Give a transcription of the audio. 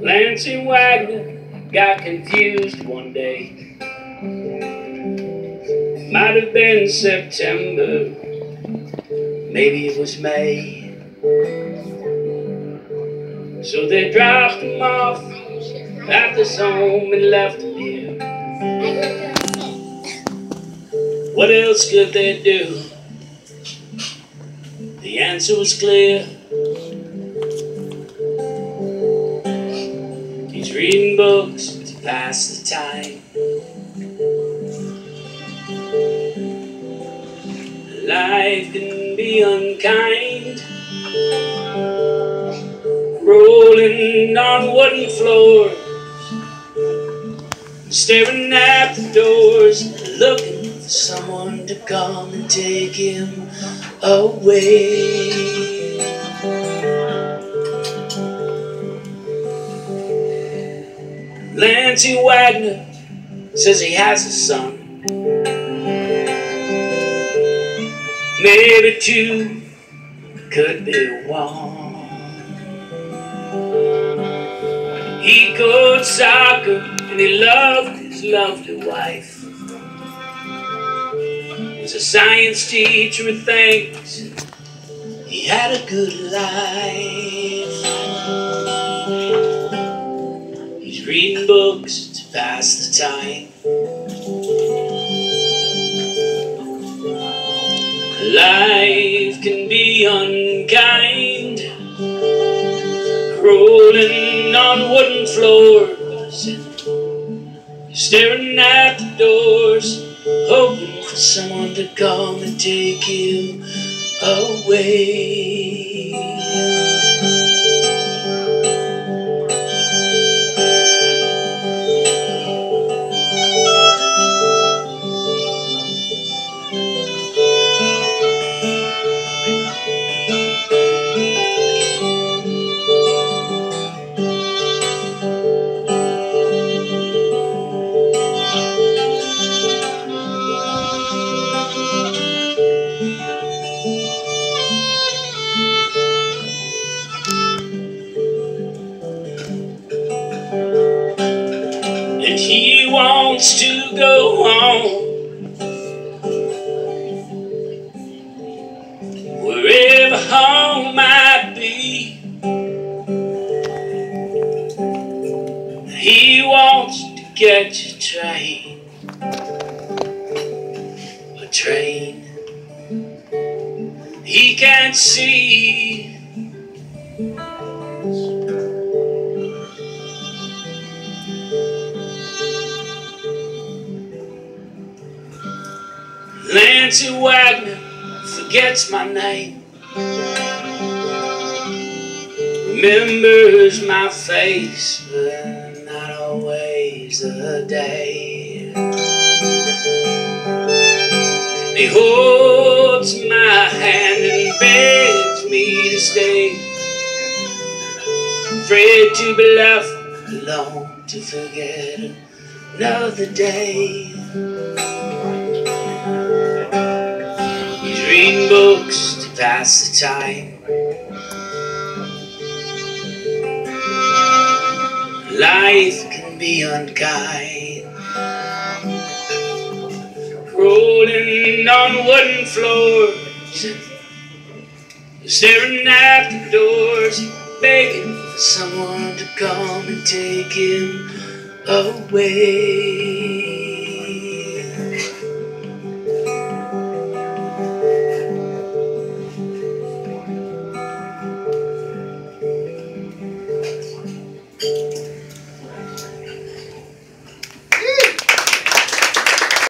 Lansing Wagner got confused one day. Might have been September, maybe it was May. So they dropped him off at his home and left him here. What else could they do? The answer was clear. Reading books to pass the time. Life can be unkind, rolling on wooden floors, staring at the doors, looking for someone to come and take him away. Wagner says he has a son. Maybe two, could be one. He coached soccer and he loved his lovely wife. Was a science teacher and thinks he had a good life. Reading books to pass the time. Life can be unkind, rolling on wooden floors, staring at the doors, hoping for someone to come and take you away. Wants to go home. Wherever home might be. He wants to catch a train. A train he can't see. Lansing Wagner forgets my name. Remembers my face, but not always a day. He holds my hand and begs me to stay. Afraid to be left alone to forget another day. Reading books to pass the time. Life can be unkind. Rolling on wooden floors, staring at the doors, begging for someone to come and take him away.